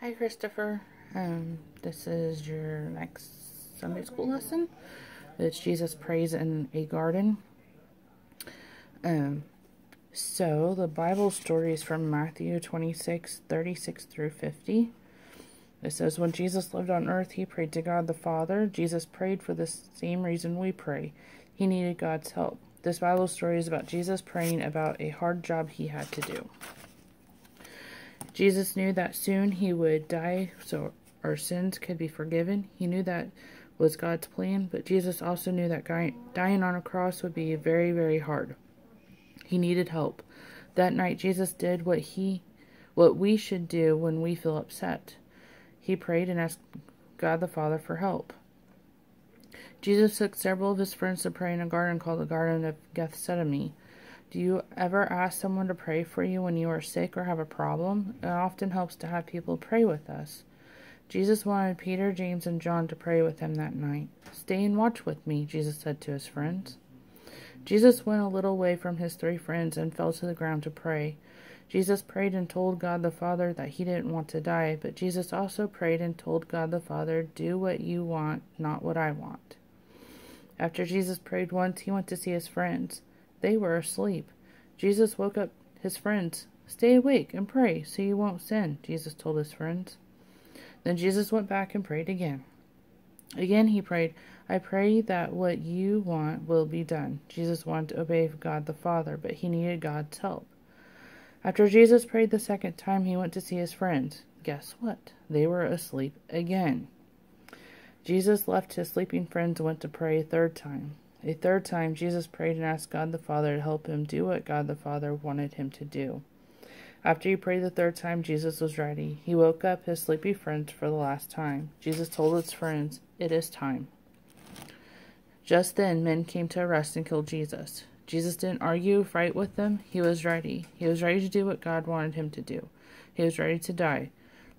Hi, Christopher. Um, this is your next Sunday school lesson. It's Jesus prays in a garden. Um, so the Bible story is from Matthew 26, 36 through 50. It says, When Jesus lived on earth, he prayed to God the Father. Jesus prayed for the same reason we pray. He needed God's help. This Bible story is about Jesus praying about a hard job he had to do. Jesus knew that soon he would die so our sins could be forgiven. He knew that was God's plan, but Jesus also knew that dying on a cross would be very, very hard. He needed help. That night Jesus did what he what we should do when we feel upset. He prayed and asked God the Father for help. Jesus took several of his friends to pray in a garden called the Garden of Gethsemane. Do you ever ask someone to pray for you when you are sick or have a problem? It often helps to have people pray with us. Jesus wanted Peter, James, and John to pray with him that night. Stay and watch with me, Jesus said to his friends. Jesus went a little way from his three friends and fell to the ground to pray. Jesus prayed and told God the Father that he didn't want to die, but Jesus also prayed and told God the Father, Do what you want, not what I want. After Jesus prayed once, he went to see his friends. They were asleep. Jesus woke up his friends. Stay awake and pray so you won't sin, Jesus told his friends. Then Jesus went back and prayed again. Again he prayed, I pray that what you want will be done. Jesus wanted to obey God the Father, but he needed God's help. After Jesus prayed the second time, he went to see his friends. Guess what? They were asleep again. Jesus left his sleeping friends and went to pray a third time. A third time, Jesus prayed and asked God the Father to help him do what God the Father wanted him to do. After he prayed the third time, Jesus was ready. He woke up his sleepy friends for the last time. Jesus told his friends, It is time. Just then, men came to arrest and kill Jesus. Jesus didn't argue, fight with them. He was ready. He was ready to do what God wanted him to do. He was ready to die.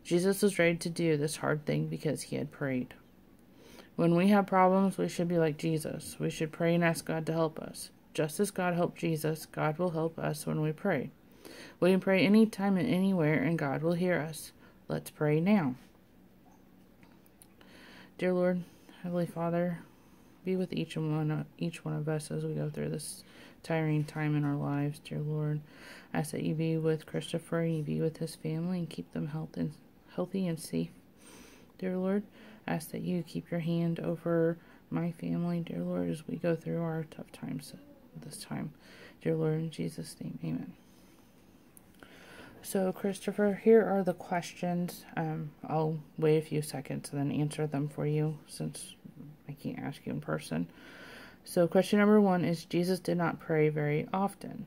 Jesus was ready to do this hard thing because he had prayed. When we have problems, we should be like Jesus. We should pray and ask God to help us. Just as God helped Jesus, God will help us when we pray. We can pray anytime and anywhere, and God will hear us. Let's pray now. Dear Lord, Heavenly Father, be with each and one, each one of us as we go through this tiring time in our lives, dear Lord. I ask that you be with Christopher, you be with his family, and keep them health and, healthy and safe, dear Lord ask that you keep your hand over my family, dear Lord, as we go through our tough times this time. Dear Lord, in Jesus' name, amen. So, Christopher, here are the questions. Um, I'll wait a few seconds and then answer them for you since I can't ask you in person. So, question number one is Jesus did not pray very often.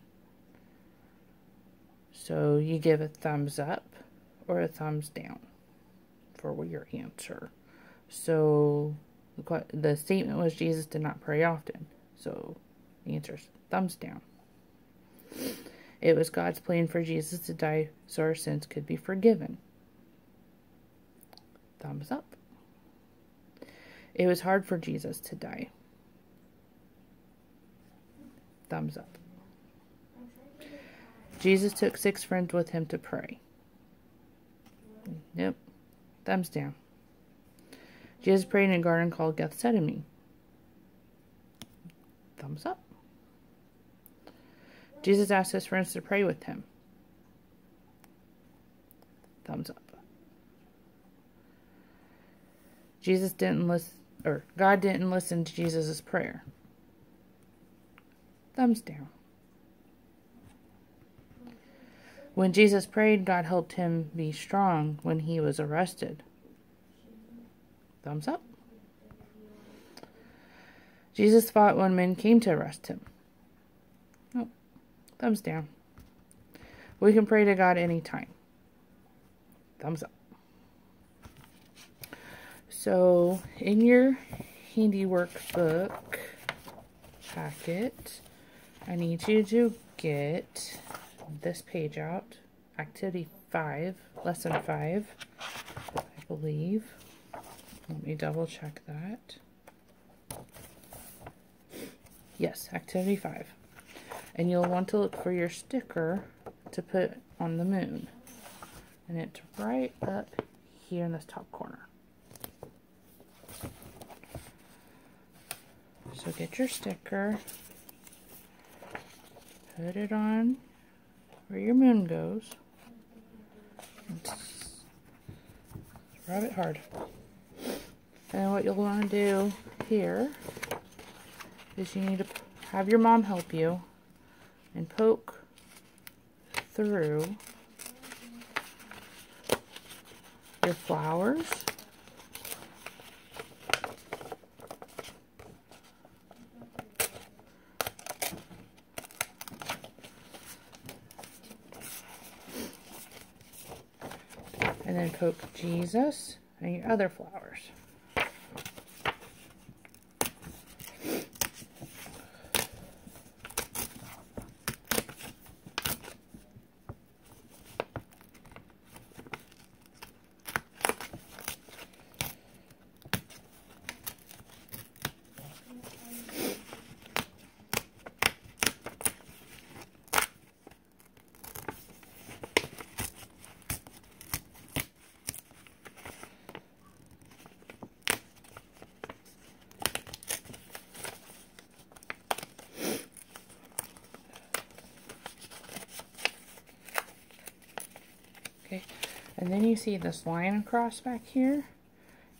So, you give a thumbs up or a thumbs down for your answer. So the, statement was Jesus did not pray often. So the answer is thumbs down. It was God's plan for Jesus to die so our sins could be forgiven. Thumbs up. It was hard for Jesus to die. Thumbs up. Jesus took six friends with him to pray. Yep. Thumbs down. Jesus prayed in a garden called Gethsemane. Thumbs up. Jesus asked his friends to pray with him. Thumbs up. Jesus didn't listen, or God didn't listen to Jesus' prayer. Thumbs down. When Jesus prayed, God helped him be strong when he was arrested. Thumbs up. Jesus fought when men came to arrest him. Oh, thumbs down. We can pray to God anytime. Thumbs up. So, in your handiwork book packet, I need you to get this page out. Activity 5, Lesson 5, I believe. Let me double check that. Yes, activity 5. And you'll want to look for your sticker to put on the moon. And it's right up here in this top corner. So get your sticker, put it on where your moon goes, rub it hard. And what you'll want to do here is you need to have your mom help you and poke through your flowers. And then poke Jesus and your other flowers. And then you see this line across back here.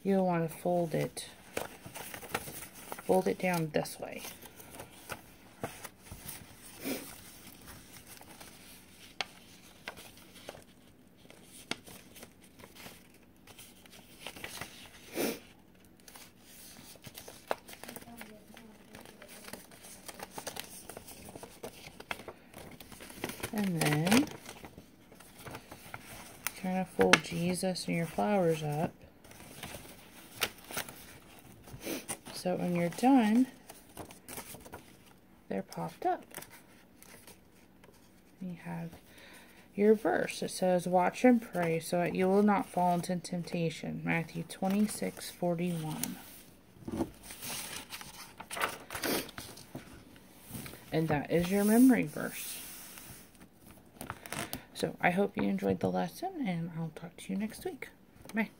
You'll want to fold it, fold it down this way. And then Trying to fold Jesus and your flowers up. So when you're done, they're popped up. You have your verse. It says, Watch and pray so that you will not fall into temptation. Matthew 26, 41. And that is your memory verse. So I hope you enjoyed the lesson, and I'll talk to you next week. Bye.